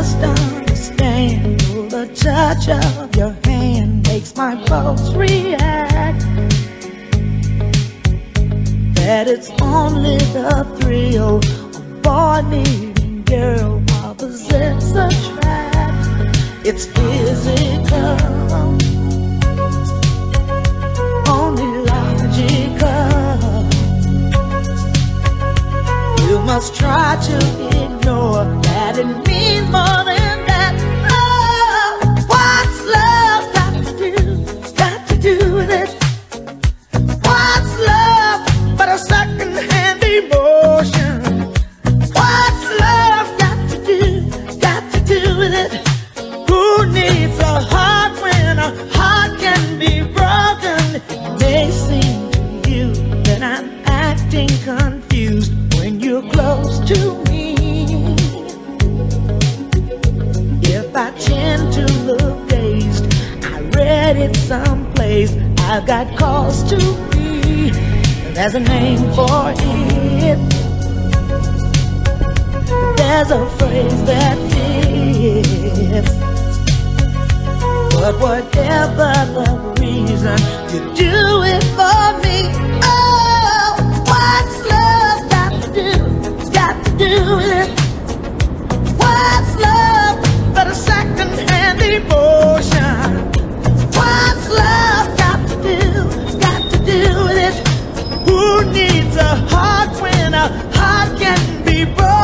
Must understand oh, the touch of your hand makes my pulse react. That it's only the thrill of boy meeting girl opposites attract. It's physical, only logical. You must try to ignore Oh, what's love got to do? Got to do with it? What's love but a emotion? What's love got to do? Got to do with it? Who needs a heart when a heart can be broken? May seem to you that I'm acting I tend to look dazed, I read it someplace. I've got cause to be. There's a name for it. There's a phrase that fits. But whatever the reason, you do it for me. Can